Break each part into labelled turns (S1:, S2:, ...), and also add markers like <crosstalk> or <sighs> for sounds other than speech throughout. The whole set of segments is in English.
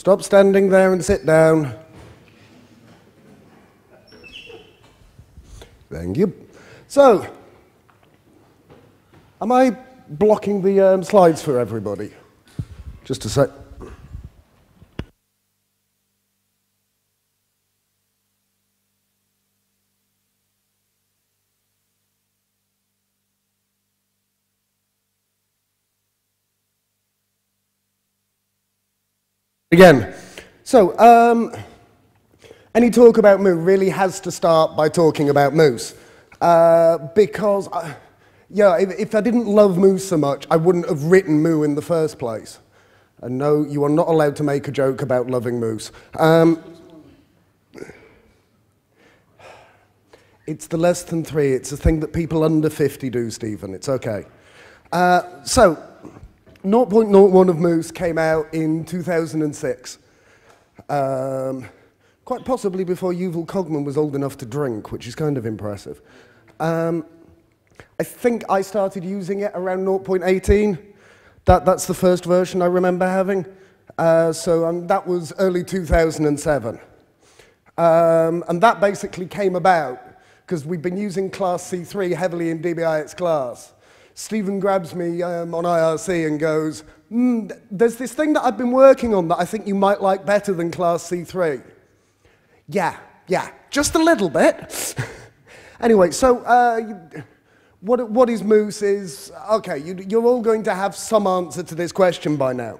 S1: Stop standing there and sit down. Thank you. So, am I blocking the um, slides for everybody? Just a sec. Again, so um, any talk about Moo really has to start by talking about Moose. Uh, because, I, yeah, if, if, I didn't love Moose so much, I wouldn't have written Moo in the first place. And no, you are not allowed to make a joke about loving Moose. Um, it's the less than three. It's a thing that people under 50 do, Stevan. It's okay. Uh, so, 0.01 of Moose came out in 2006. Um, quite possibly before Yuval Kogman was old enough to drink, which is kind of impressive. Um, I think I started using it around 0.18. That, that's the first version I remember having. Uh, so um, that was early 2007. Um, and that basically came about because we've been using class C3 heavily in DBIX class. Stevan grabs me um, on IRC and goes, mm, There's this thing that I've been working on that I think you might like better than Class C3. Yeah, yeah, just a little bit. <laughs> anyway, so uh, what, what is Moose is, okay, you, you're all going to have some answer to this question by now.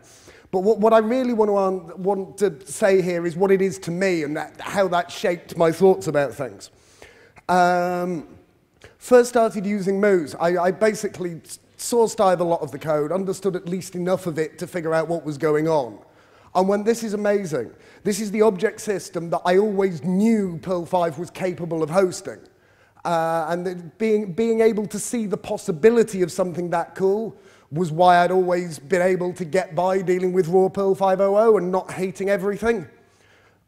S1: But what, what I really want to, want to say here is what it is to me and that, how that shaped my thoughts about things. Um, first started using Moose, I, I basically source dive a lot of the code, understood at least enough of it to figure out what was going on. And when this is amazing, this is the object system that I always knew Perl 5 was capable of hosting. Uh, and being, being able to see the possibility of something that cool was why I'd always been able to get by dealing with raw Perl 5.0 and not hating everything.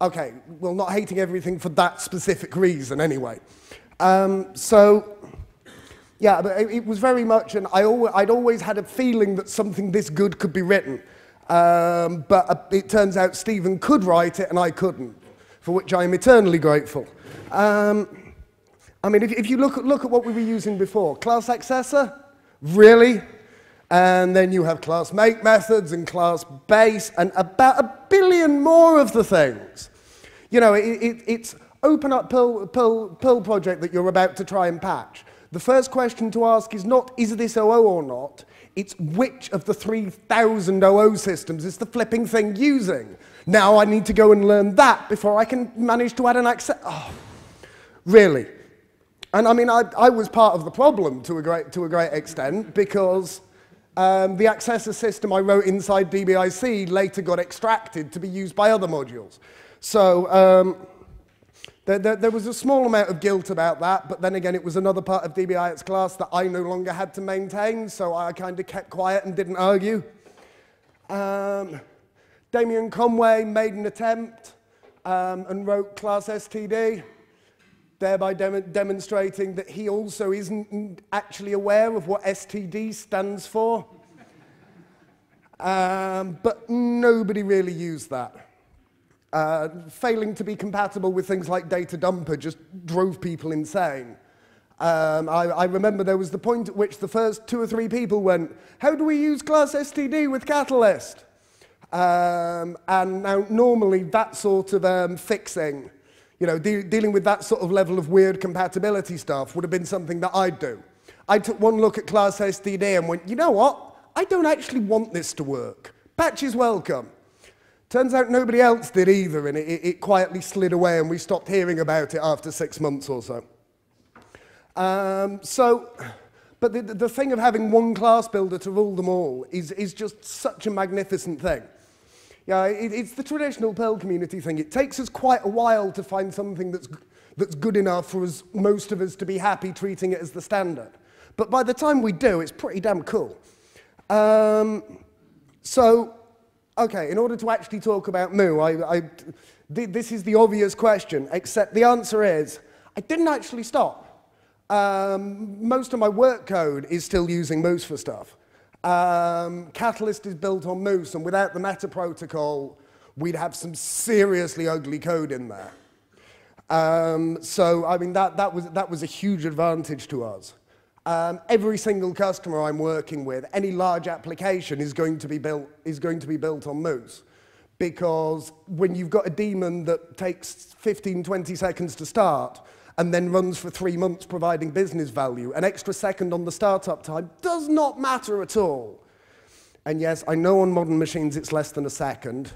S1: Okay, well, not hating everything for that specific reason anyway. Um, so yeah, but it was very much, and I always, I'd always had a feeling that something this good could be written. Um, but uh, it turns out Stevan could write it and I couldn't, for which I am eternally grateful. Um, I mean, if, if you look at, look at what we were using before, class accessor, really? And then you have class make methods and class base and about a billion more of the things. You know, it, it, it's open up Perl, Perl, Perl project that you're about to try and patch. The first question to ask is not, is this OO or not? It's which of the 3,000 OO systems is the flipping thing using? Now I need to go and learn that before I can manage to add an access. Oh, really? And I mean, I, I was part of the problem to a great, to a great extent because um, the accessor system I wrote inside DBIC later got extracted to be used by other modules. So, um, there, there, there, was a small amount of guilt about that, but then again, it was another part of DBIX class that I no longer had to maintain, so I kind of kept quiet and didn't argue. Um, Damian Conway made an attempt um, and wrote class STD, thereby dem demonstrating that he also isn't actually aware of what STD stands for. Um, but nobody really used that. Uh, failing to be compatible with things like data dumper just drove people insane. Um, I, I, remember there was the point at which the first two or three people went, how do we use class STD with Catalyst? Um, and now normally that sort of um, fixing, you know, de dealing with that sort of level of weird compatibility stuff would have been something that I'd do. I took one look at class STD and went, you know what? I don't actually want this to work. Patch is welcome. Turns out nobody else did either, and it, it, quietly slid away, and we stopped hearing about it after six months or so. Um, so, but the, the thing of having one class builder to rule them all is, is just such a magnificent thing. Yeah, it, it's the traditional Perl community thing. It takes us quite a while to find something that's, that's good enough for us, most of us to be happy treating it as the standard. But by the time we do, it's pretty damn cool. Um, so okay, in order to actually talk about Moo, I, I, this is the obvious question, except the answer is, I didn't actually stop. Um, most of my work code is still using Moose for stuff. Um, Catalyst is built on Moose, and without the meta protocol, we'd have some seriously ugly code in there. Um, so, I mean, that, that, was, that was a huge advantage to us. Um, every single customer I'm working with, any large application is going to be built, is going to be built on Moose. Because when you've got a daemon that takes 15, 20 seconds to start, and then runs for three months providing business value, an extra second on the startup time does not matter at all. And yes, I know on modern machines it's less than a second,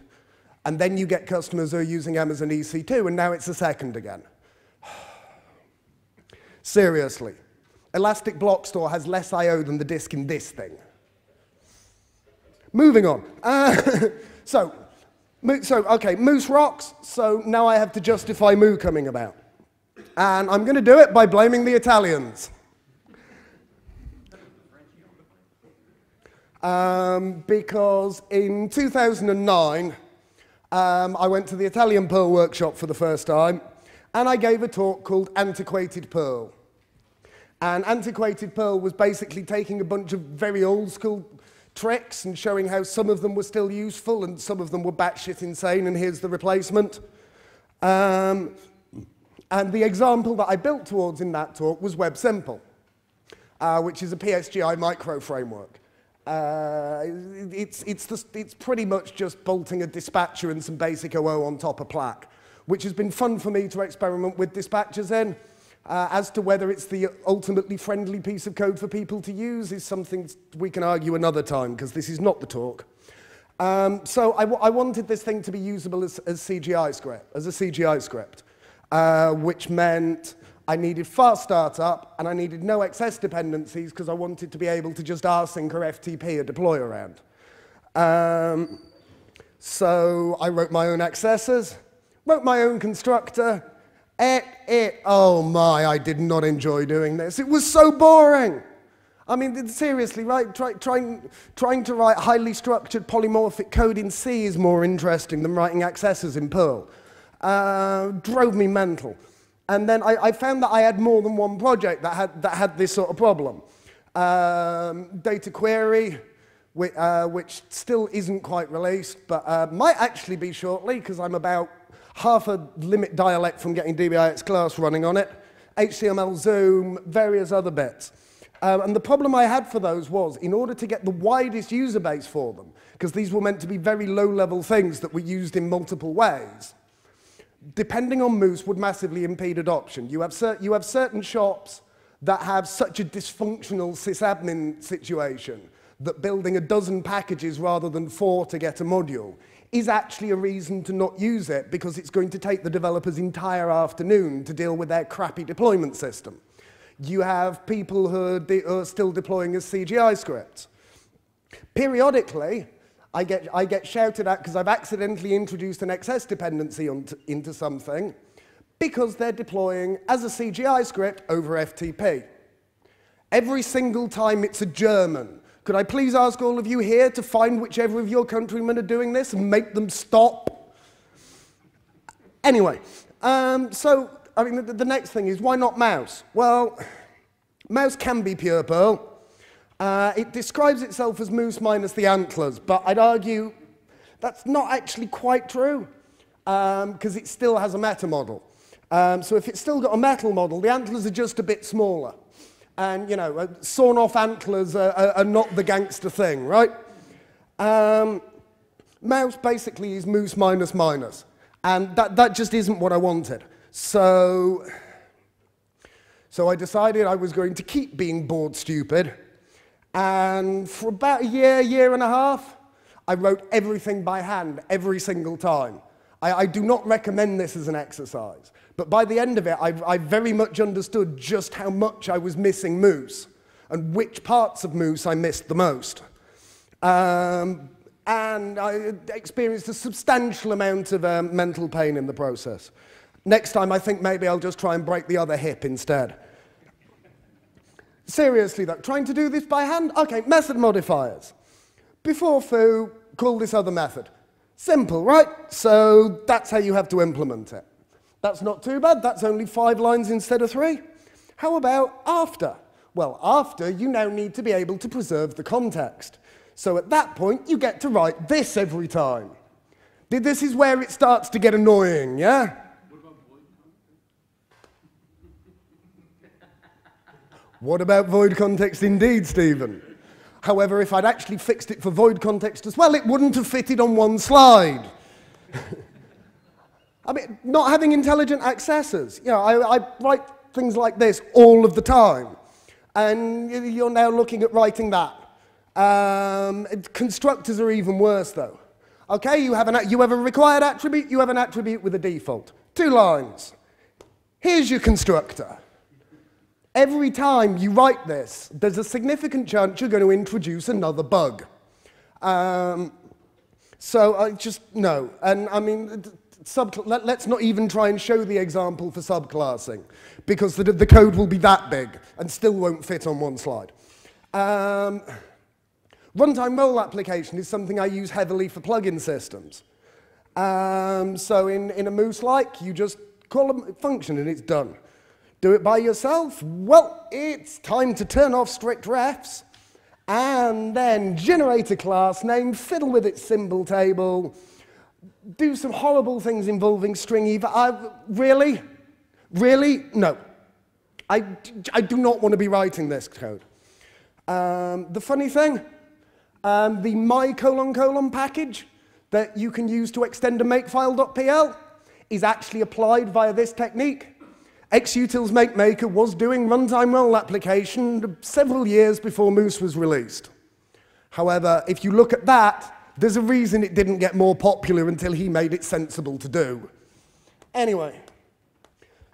S1: and then you get customers who are using Amazon EC2, and now it's a second again. <sighs> Seriously. Elastic Block Store has less I.O. than the disk in this thing. Moving on. Uh, <laughs> so, so, okay, Moose rocks, so now I have to justify Moo coming about. And I'm going to do it by blaming the Italians. Um, because in 2009, um, I went to the Italian Perl workshop for the first time, and I gave a talk called Antiquated Perl. And Antiquated Perl was basically taking a bunch of very old school tricks and showing how some of them were still useful and some of them were batshit insane, and here's the replacement. Um, and the example that I built towards in that talk was WebSimple, uh, which is a PSGI micro framework. Uh, it's, it's, the, it's pretty much just bolting a dispatcher and some basic OO on top of Plack, which has been fun for me to experiment with dispatchers in. Uh, as to whether it's the ultimately friendly piece of code for people to use is something we can argue another time, because this is not the talk. Um, so I, I wanted this thing to be usable as, as CGI script, as a CGI script uh, which meant I needed fast startup and I needed no XS dependencies because I wanted to be able to just rsync or FTP a deploy around. Um, so I wrote my own accessors, wrote my own constructor. It, it, oh my, I did not enjoy doing this. It was so boring. I mean, seriously, right? Try, trying, trying to write highly structured polymorphic code in C is more interesting than writing accessors in Perl uh, drove me mental. And then I, I, found that I had more than one project that had, that had this sort of problem. Um, data query, which, uh, which, still isn't quite released, but uh, might actually be shortly, because I'm about half a limit dialect from getting DBIX class running on it. HTML Zoom, various other bits. Um, and the problem I had for those was, in order to get the widest user base for them, because these were meant to be very low-level things that were used in multiple ways, depending on Moose, would massively impede adoption. You have, you have certain shops that have such a dysfunctional sysadmin situation that building a dozen packages rather than four to get a module is actually a reason to not use it because it's going to take the developer's entire afternoon to deal with their crappy deployment system. You have people who are, are still deploying as CGI scripts. Periodically, I get, I get shouted at because I've accidentally introduced an XS dependency into something because they're deploying as a CGI script over FTP. Every single time it's a German. Could I please ask all of you here to find whichever of your countrymen are doing this and make them stop? Anyway, um, so, I mean, the, the next thing is why not mouse? Well, mouse can be pure Perl. Uh, it describes itself as moose minus the antlers, but I'd argue that's not actually quite true because um, it still has a meta model. Um, so if it's still got a meta model, the antlers are just a bit smaller. And, you know, uh, sawn off antlers are, are, are, not the gangster thing, right? Um, mouse basically is moose minus minus. And that, that just isn't what I wanted. So, so I decided I was going to keep being bored stupid and for about a year, year and a half, I wrote everything by hand every single time. I, I do not recommend this as an exercise. But by the end of it, I, I very much understood just how much I was missing Moose and which parts of Moose I missed the most. Um, and I experienced a substantial amount of um, mental pain in the process. Next time, I think maybe I'll just try and break the other hip instead. Seriously though, trying to do this by hand? Okay, method modifiers. Before foo, call this other method. Simple, right? So that's how you have to implement it. That's not too bad, that's only five lines instead of three. How about after? Well, after, you now need to be able to preserve the context. So at that point, you get to write this every time. This is where it starts to get annoying, yeah? What about void context What about void context indeed, Stevan? However, if I'd actually fixed it for void context as well, it wouldn't have fitted on one slide. <laughs> I mean, not having intelligent accessors. You know, I, I write things like this all of the time. And you're now looking at writing that. Um, constructors are even worse, though. Okay, you have, an, you have a required attribute, you have an attribute with a default. Two lines. Here's your constructor. Every time you write this, there's a significant chance you're going to introduce another bug. Um, so I just, no. And I mean, sub, let, us not even try and show the example for subclassing, because the, the code will be that big and still won't fit on one slide. Um, runtime role application is something I use heavily for plugin systems. Um, so in, in a Moose-like, you just call a function and it's done. Do it by yourself? Well, it's time to turn off strict refs and then generate a class name, fiddle with its symbol table, do some horrible things involving string eval. I, really? Really? No. I, I do not want to be writing this code. Um, the funny thing, um, the my colon colon package that you can use to extend a makefile.pl is actually applied via this technique. ExtUtils MakeMaker was doing runtime role application several years before Moose was released. However, if you look at that, there's a reason it didn't get more popular until he made it sensible to do. Anyway,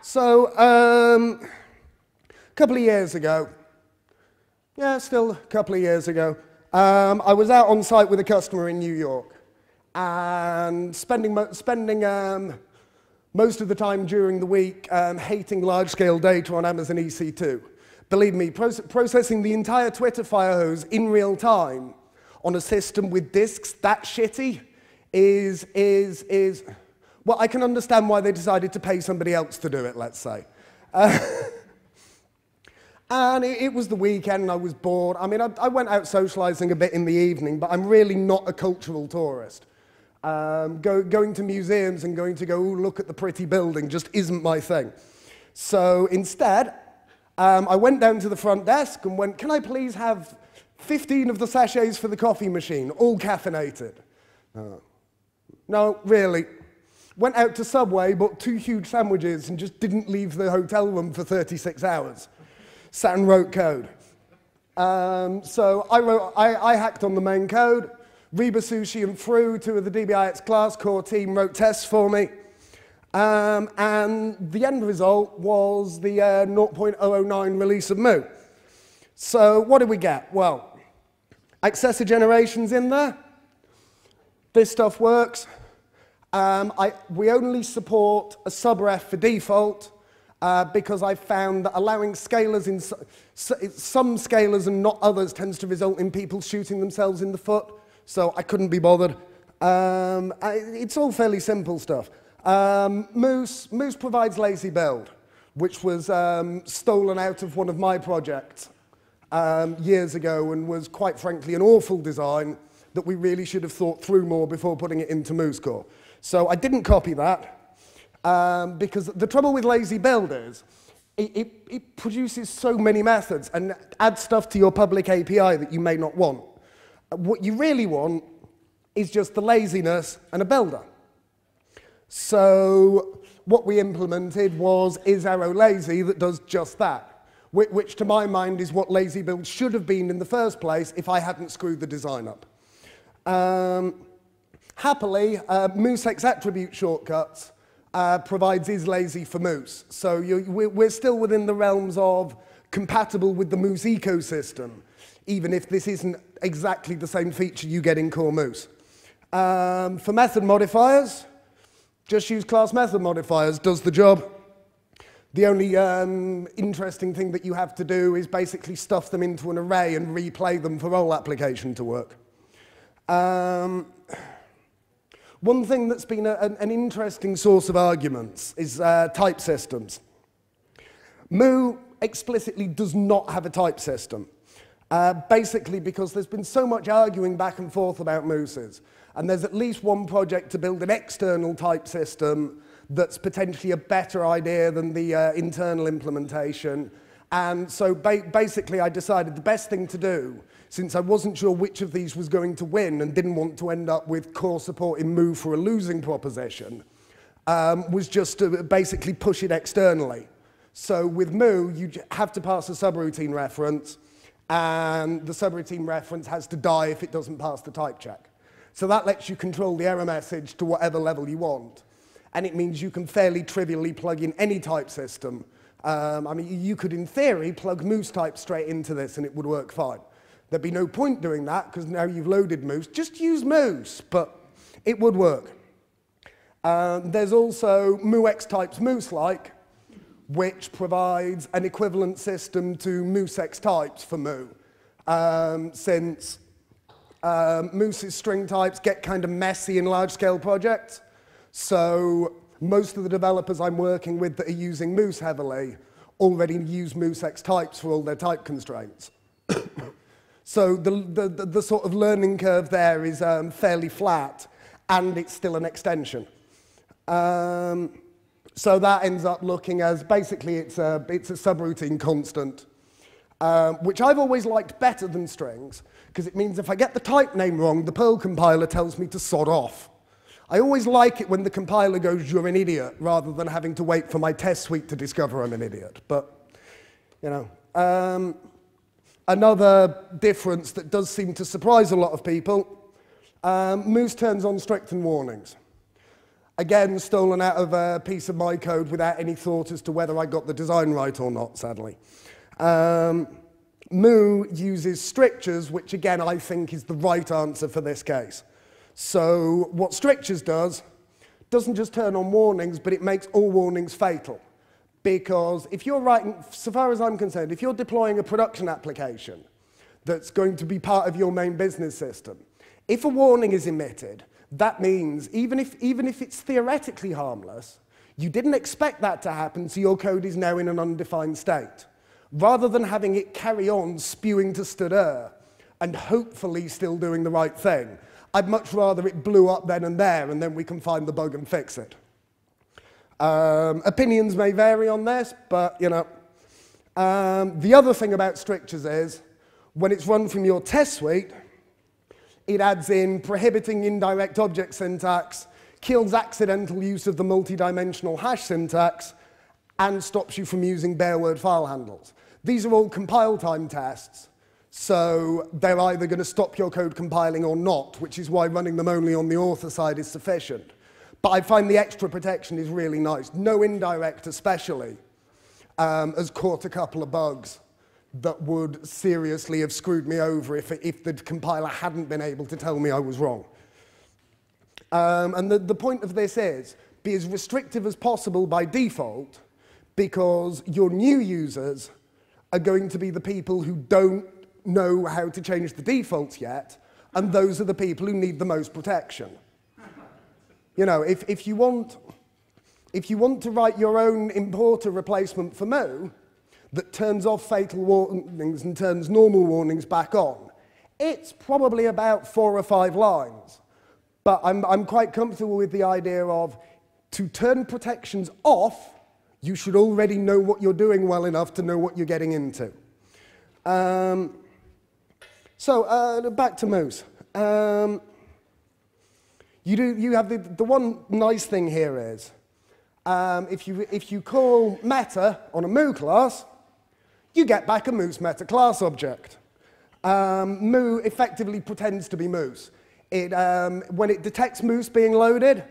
S1: so um, a couple of years ago, yeah, still a couple of years ago, um, I was out on site with a customer in New York and spending, spending um, most of the time during the week um, hating large-scale data on Amazon EC2. Believe me, proce processing the entire Twitter fire hose in real time on a system with disks that shitty is, is, is, well, I can understand why they decided to pay somebody else to do it, let's say. Uh, <laughs> and it, it, was the weekend and I was bored. I mean, I, I went out socializing a bit in the evening, but I'm really not a cultural tourist. Um, go, going to museums and going to go, look at the pretty building just isn't my thing. So instead, um, I went down to the front desk and went, can I please have 15 of the sachets for the coffee machine, all caffeinated? Uh, no, really. Went out to Subway, bought two huge sandwiches and just didn't leave the hotel room for 36 hours. Sat and wrote code. Um, so I, wrote, I, I hacked on the main code, ribasushi and frew, two of the DBIX class core team, wrote tests for me. Um, and the end result was the uh, 0.009 release of Moo. So what did we get? Well, accessor generation's in there. This stuff works. Um, I, we only support a subref for default uh, because I found that allowing scalars in some scalars and not others tends to result in people shooting themselves in the foot so I couldn't be bothered. Um, I, it's all fairly simple stuff. Um, Moose, Moose provides lazy build, which was um, stolen out of one of my projects um, years ago and was quite frankly an awful design that we really should have thought through more before putting it into Moose Core. So I didn't copy that um, because the trouble with lazy build is it, it, it produces so many methods and adds stuff to your public API that you may not want. What you really want is just the laziness and a builder. So what we implemented was is arrow lazy that does just that, which to my mind is what lazy build should have been in the first place if I hadn't screwed the design up. Um, happily, uh, MooseX attribute shortcuts uh, provides is lazy for Moose. So you, we're still within the realms of compatible with the Moose ecosystem even if this isn't exactly the same feature you get in Core Moose. Um, for method modifiers, just use class method modifiers, does the job. The only um, interesting thing that you have to do is basically stuff them into an array and replay them for role application to work. Um, one thing that's been a, an interesting source of arguments is uh, type systems. Moo explicitly does not have a type system. Uh, basically because there's been so much arguing back and forth about mooses. And there's at least one project to build an external type system that's potentially a better idea than the uh, internal implementation. And so ba basically I decided the best thing to do, since I wasn't sure which of these was going to win and didn't want to end up with core support in Moo for a losing proposition, um, was just to basically push it externally. So with Moo, you have to pass a subroutine reference, and the subroutine reference has to die if it doesn't pass the type check. So that lets you control the error message to whatever level you want. And it means you can fairly trivially plug in any type system. Um, I mean, you could, in theory, plug Moose type straight into this and it would work fine. There'd be no point doing that because now you've loaded Moose. Just use Moose, but it would work. Um, there's also MooX types Moose-like, which provides an equivalent system to MooseX types for Moo. Um, since um, Moose's string types get kind of messy in large-scale projects, so most of the developers I'm working with that are using Moose heavily already use MooseX types for all their type constraints. <coughs> so the, the, the, the, sort of learning curve there is um, fairly flat, and it's still an extension. Um, so that ends up looking as basically it's a, it's a subroutine constant, um, which I've always liked better than strings, because it means if I get the type name wrong, the Perl compiler tells me to sod off. I always like it when the compiler goes, you're an idiot, rather than having to wait for my test suite to discover I'm an idiot. But, you know. Um, another difference that does seem to surprise a lot of people, um, Moose turns on strict and warnings. Again, stolen out of a piece of my code without any thought as to whether I got the design right or not, sadly. Um, Moo uses strictures, which again I think is the right answer for this case. So what strictures does, doesn't just turn on warnings, but it makes all warnings fatal. Because if you're writing, so far as I'm concerned, if you're deploying a production application that's going to be part of your main business system, if a warning is emitted, that means even if, even if it's theoretically harmless, you didn't expect that to happen, so your code is now in an undefined state. Rather than having it carry on spewing to std and hopefully still doing the right thing, I'd much rather it blew up then and there, and then we can find the bug and fix it. Um, opinions may vary on this, but, you know. Um, the other thing about strictures is, when it's run from your test suite, it adds in prohibiting indirect object syntax, kills accidental use of the multi-dimensional hash syntax, and stops you from using bare word file handles. These are all compile time tests, so they're either going to stop your code compiling or not, which is why running them only on the author side is sufficient. But I find the extra protection is really nice. No indirect especially um, has caught a couple of bugs that would seriously have screwed me over if, if the compiler hadn't been able to tell me I was wrong. Um, and the, the point of this is, be as restrictive as possible by default, because your new users are going to be the people who don't know how to change the defaults yet, and those are the people who need the most protection. You know, if, if, you want, if you want to write your own importer replacement for Mo that turns off fatal warnings and turns normal warnings back on. It's probably about four or five lines. But I'm, I'm quite comfortable with the idea of to turn protections off, you should already know what you're doing well enough to know what you're getting into. Um, so uh, back to Moose. Um, you, do, you have the, the one nice thing here is, um, if, you, if you call meta on a Moo class, you get back a Moose meta class object. Um, Moo effectively pretends to be Moose. It, um, when it detects Moose being loaded,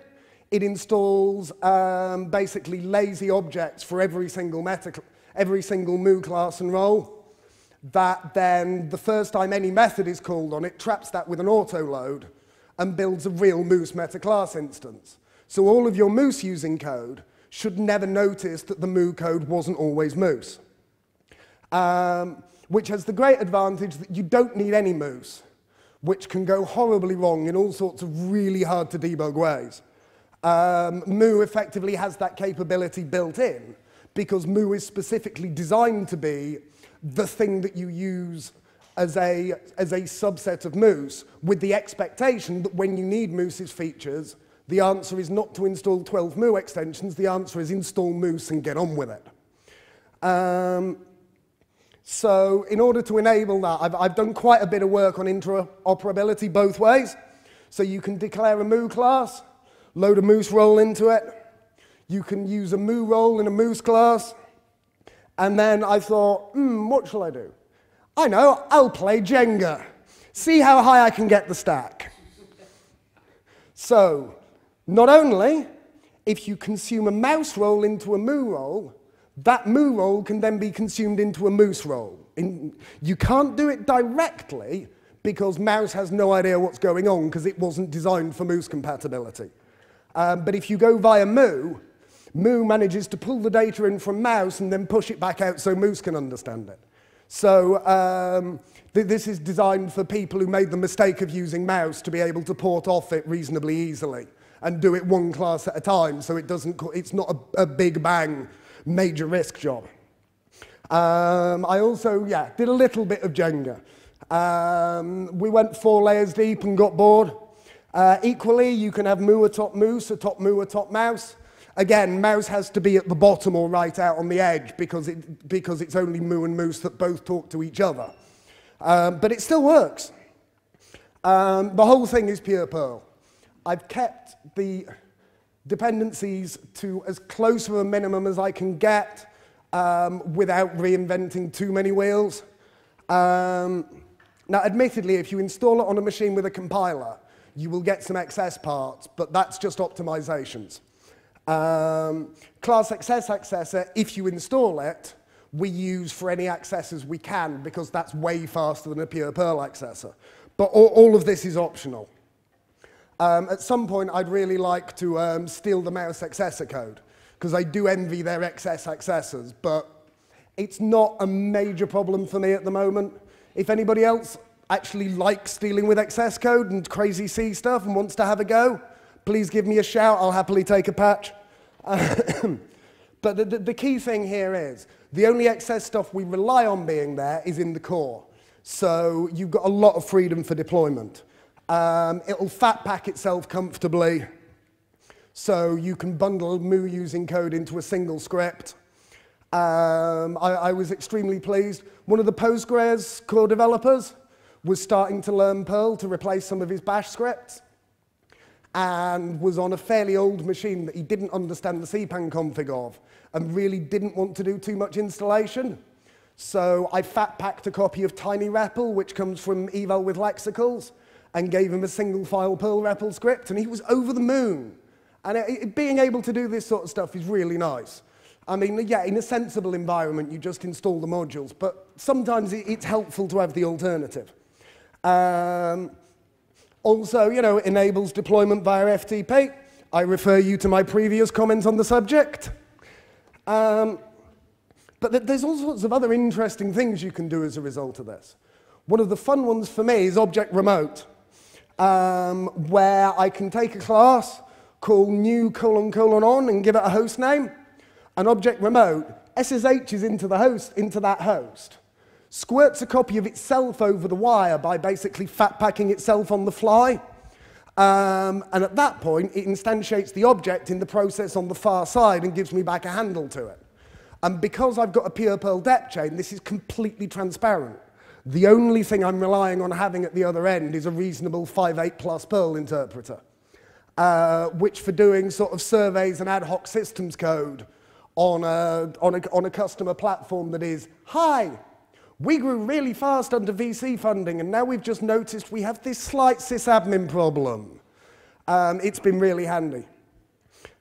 S1: it installs um, basically lazy objects for every single, meta, every single Moo class and role. That then, the first time any method is called on it, traps that with an auto load and builds a real Moose meta class instance. So all of your Moose using code should never notice that the Moo code wasn't always Moose um, which has the great advantage that you don't need Any Moose, which can go horribly wrong in all sorts of really hard to debug ways. Um, Moo effectively has that capability built in because Moo is specifically designed to be the thing that you use as a, as a subset of Moose with the expectation that when you need Moose's features, the answer is not to install 12 Moo extensions, the answer is install Moose and get on with it. Um, so in order to enable that, I've, I've done quite a bit of work on interoperability both ways. So you can declare a Moo class, load a Moose role into it. You can use a Moo role in a Moose class. And then I thought, hmm, what shall I do? I know, I'll play Jenga. See how high I can get the stack. so, not only if you consume a mouse role into a moo role, that moo role can then be consumed into a moose role. In, you can't do it directly because mouse has no idea what's going on because it wasn't designed for moose compatibility. Um, but if you go via moo, moo manages to pull the data in from mouse and then push it back out so moose can understand it. So um, th this is designed for people who made the mistake of using mouse to be able to port off it reasonably easily and do it one class at a time so it doesn't, it's not a, a big bang major risk job. Um, I also, yeah, did a little bit of Jenga. Um, we went four layers deep and got bored. Uh, equally, you can have moo atop moose, atop moo atop mouse. Again, mouse has to be at the bottom or right out on the edge because, it, because it's only moo and moose that both talk to each other. Um, but it still works. Um, the whole thing is pure Perl. I've kept the dependencies to as close to a minimum as I can get um, without reinventing too many wheels. Um, now, admittedly, if you install it on a machine with a compiler, you will get some XS parts, but that's just optimizations. Um, class XS accessor, if you install it, we use for any accessors we can because that's way faster than a pure Perl accessor. But all, all of this is optional. Um, at some point, I'd really like to um, steal the mouse accessor code because I do envy their XS accessors, but it's not a major problem for me at the moment. If anybody else actually likes dealing with XS code and crazy C stuff and wants to have a go, please give me a shout. I'll happily take a patch. <coughs> but the, the, the key thing here is the only XS stuff we rely on being there is in the core. So you've got a lot of freedom for deployment. Um, it'll fat pack itself comfortably. So you can bundle Moo using code into a single script. Um, I, I was extremely pleased. One of the Postgres core developers was starting to learn Perl to replace some of his bash scripts and was on a fairly old machine that he didn't understand the CPAN config of and really didn't want to do too much installation. So I fat packed a copy of TinyREPL, which comes from eval with lexicals, and gave him a single file Perl REPL script, and he was over the moon. And it, it, being able to do this sort of stuff is really nice. I mean, yeah, in a sensible environment, you just install the modules, but sometimes it, it's helpful to have the alternative. Um, also, you know, enables deployment via FTP. I refer you to my previous comments on the subject. Um, but there's all sorts of other interesting things you can do as a result of this. One of the fun ones for me is Object Remote, um, where I can take a class, call new colon colon on and give it a host name, and Object Remote SSHs into the host, into that host squirts a copy of itself over the wire by basically fat packing itself on the fly. Um, and at that point, it instantiates the object in the process on the far side and gives me back a handle to it. And because I've got a pure Perl depth chain, this is completely transparent. The only thing I'm relying on having at the other end is a reasonable 5.8 plus Perl interpreter, uh, which for doing sort of surveys and ad hoc systems code on a, on a, on a customer platform that is, hi, we grew really fast under VC funding, and now we've just noticed we have this slight sysadmin problem. Um, it's been really handy.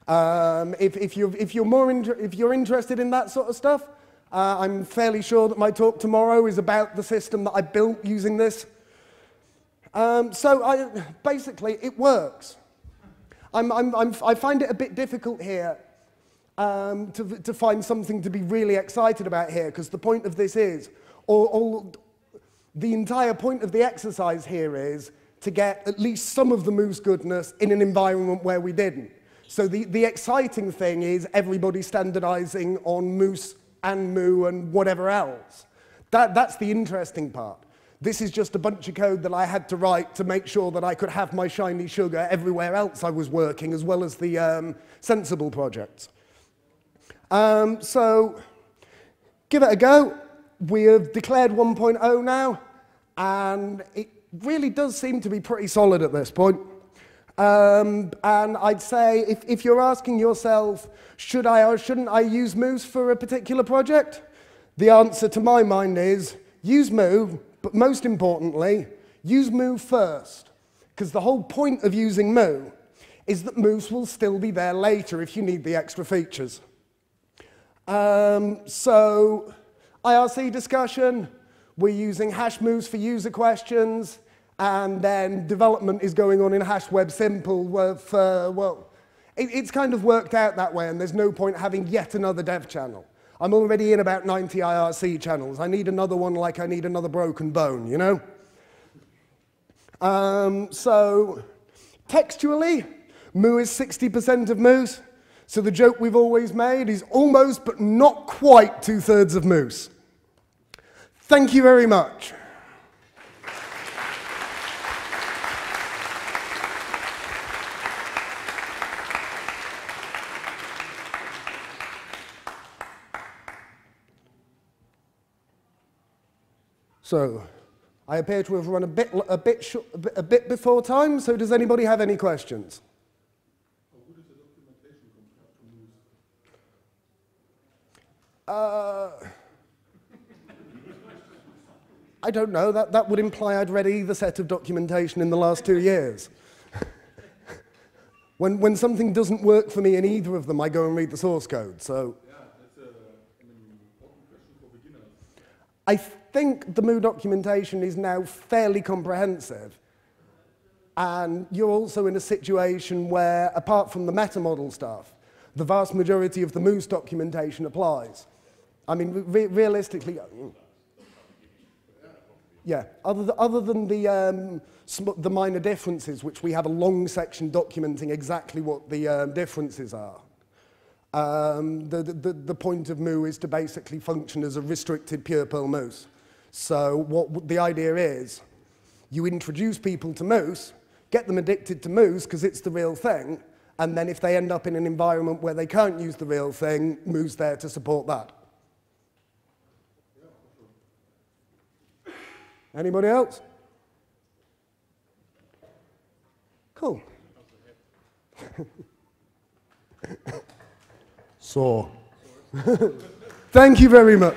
S1: Um, if, if, you're, if, you're more if you're interested in that sort of stuff, uh, I'm fairly sure that my talk tomorrow is about the system that I built using this. Um, so I, basically, it works. I'm, I'm, I'm, i find it a bit difficult here um, to, to find something to be really excited about here, because the point of this is all, all, the entire point of the exercise here is to get at least some of the moose goodness in an environment where we didn't. So the, the exciting thing is everybody standardizing on moose and moo and whatever else. That, that's the interesting part. This is just a bunch of code that I had to write to make sure that I could have my shiny sugar everywhere else I was working, as well as the um, Sensible projects. Um, so give it a go. We have declared 1.0 now, and it really does seem to be pretty solid at this point. Um, and I'd say if, if you're asking yourself, should I or shouldn't I use Moose for a particular project? The answer to my mind is use Moo but most importantly, use Moo first. Because the whole point of using Moo is that Moose will still be there later if you need the extra features. Um, so, IRC discussion, we're using hash moose for user questions, and then development is going on in hash web simple for, well, it, it's kind of worked out that way, and there's no point having yet another dev channel. I'm already in about 90 IRC channels. I need another one like I need another broken bone, you know? Um, so, textually, Moo is 60% of Moose. So the joke we've always made is almost but not quite two thirds of Moose. Thank you very much. So, I appear to have run a bit, a bit, a bit before time, so does anybody have any questions? Uh, I don't know. That, that would imply I'd read either set of documentation in the last two years. <laughs> when, when something doesn't work for me in either of them, I go and read the source code. So. Yeah, that's uh, a, an for beginners. I think the Moo documentation is now fairly comprehensive. And you're also in a situation where, apart from the meta model stuff, the vast majority of the Moose documentation applies. I mean, re realistically, yeah, other, th other than the, um, the minor differences, which we have a long section documenting exactly what the um, differences are. Um, the, the, the point of Moo is to basically function as a restricted pure Perl Moose. So what the idea is, you introduce people to Moose, get them addicted to Moose because it's the real thing, and then if they end up in an environment where they can't use the real thing, Moo's there to support that. Anybody else? Cool. <laughs> so, <laughs> thank you very much.